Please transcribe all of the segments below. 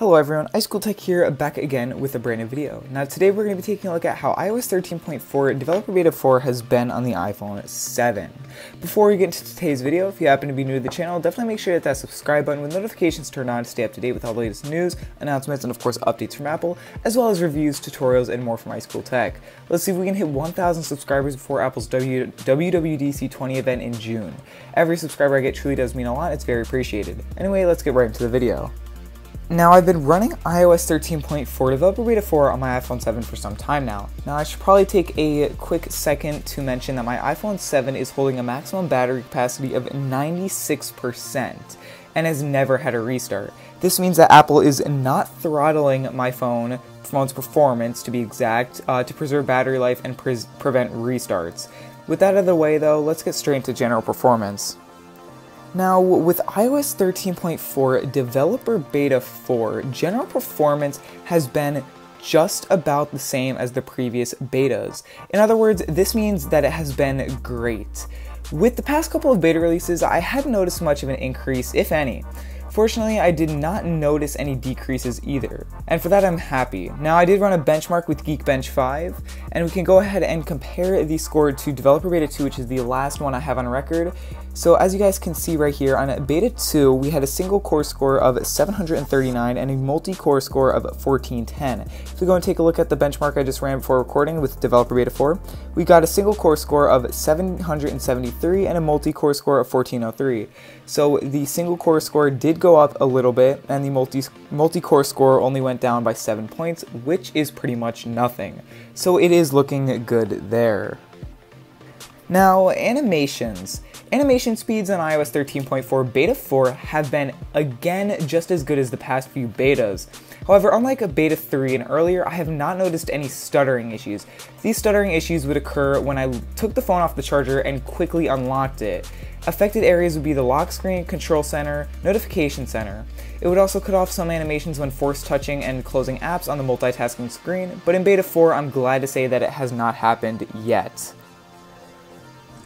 Hello everyone, IceCool Tech here, back again with a brand new video. Now today we're going to be taking a look at how iOS 13.4 Developer Beta 4 has been on the iPhone 7. Before we get into today's video, if you happen to be new to the channel, definitely make sure to hit that subscribe button with notifications turned on to stay up to date with all the latest news, announcements, and of course updates from Apple, as well as reviews, tutorials, and more from IceCool Tech. Let's see if we can hit 1,000 subscribers before Apple's WWDC 20 event in June. Every subscriber I get truly does mean a lot, it's very appreciated. Anyway, let's get right into the video. Now I've been running iOS 13.4 Developer Beta 4 on my iPhone 7 for some time now. Now I should probably take a quick second to mention that my iPhone 7 is holding a maximum battery capacity of 96% and has never had a restart. This means that Apple is not throttling my phone, phone's performance to be exact, uh, to preserve battery life and pre prevent restarts. With that out of the way though, let's get straight into general performance. Now, with iOS 13.4 Developer Beta 4, general performance has been just about the same as the previous betas. In other words, this means that it has been great. With the past couple of beta releases, I hadn't noticed much of an increase, if any. Fortunately, I did not notice any decreases either, and for that I'm happy. Now I did run a benchmark with Geekbench 5, and we can go ahead and compare the score to Developer Beta 2, which is the last one I have on record. So as you guys can see right here, on Beta 2, we had a single core score of 739 and a multi-core score of 1410. If we go and take a look at the benchmark I just ran before recording with Developer Beta 4, we got a single core score of 773 and a multi-core score of 1403. So the single core score did go up a little bit, and the multi multi-core score only went down by 7 points, which is pretty much nothing. So it is looking good there. Now, animations. Animation speeds on iOS 13.4 Beta 4 have been, again, just as good as the past few betas. However, unlike a Beta 3 and earlier, I have not noticed any stuttering issues. These stuttering issues would occur when I took the phone off the charger and quickly unlocked it. Affected areas would be the lock screen, control center, notification center. It would also cut off some animations when force touching and closing apps on the multitasking screen, but in Beta 4 I'm glad to say that it has not happened yet.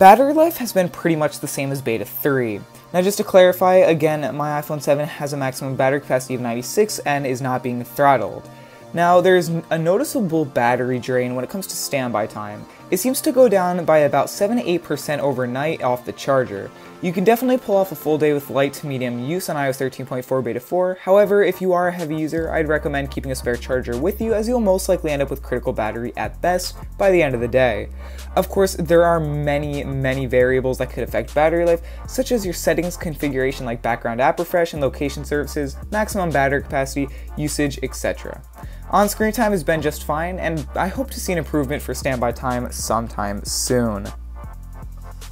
Battery life has been pretty much the same as Beta 3. Now just to clarify, again, my iPhone 7 has a maximum battery capacity of 96 and is not being throttled. Now there's a noticeable battery drain when it comes to standby time. It seems to go down by about 7-8% overnight off the charger. You can definitely pull off a full day with light to medium use on iOS 13.4 Beta 4, however, if you are a heavy user, I'd recommend keeping a spare charger with you as you'll most likely end up with critical battery at best by the end of the day. Of course, there are many, many variables that could affect battery life, such as your settings configuration like background app refresh and location services, maximum battery capacity, usage, etc. On screen time has been just fine, and I hope to see an improvement for standby time sometime soon.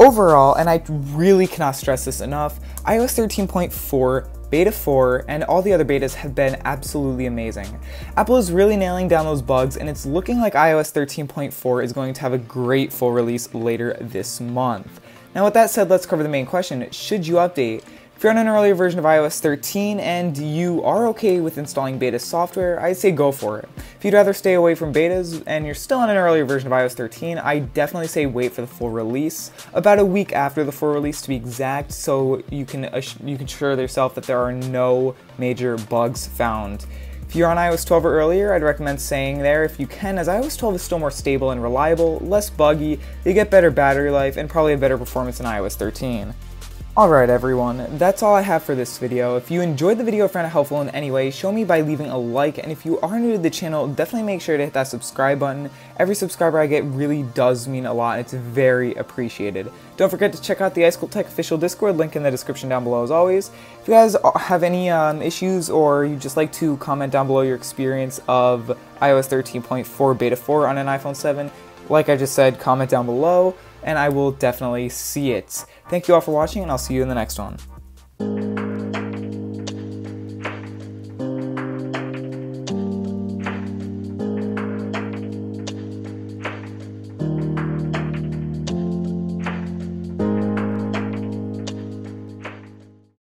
Overall, and I really cannot stress this enough, iOS 13.4 Beta 4, and all the other betas have been absolutely amazing. Apple is really nailing down those bugs, and it's looking like iOS 13.4 is going to have a great full release later this month. Now with that said, let's cover the main question, should you update? If you're on an earlier version of iOS 13 and you are okay with installing beta software, I'd say go for it. If you'd rather stay away from betas and you're still on an earlier version of iOS 13, I definitely say wait for the full release, about a week after the full release to be exact, so you can you can assure yourself that there are no major bugs found. If you're on iOS 12 or earlier, I'd recommend staying there if you can, as iOS 12 is still more stable and reliable, less buggy, you get better battery life, and probably a better performance than iOS 13. Alright everyone, that's all I have for this video. If you enjoyed the video or found it helpful in any way, show me by leaving a like, and if you are new to the channel, definitely make sure to hit that subscribe button. Every subscriber I get really does mean a lot, and it's very appreciated. Don't forget to check out the IceCool Tech official Discord, link in the description down below as always. If you guys have any um, issues or you just like to comment down below your experience of iOS 13.4 Beta 4 on an iPhone 7, like I just said, comment down below and I will definitely see it. Thank you all for watching, and I'll see you in the next one.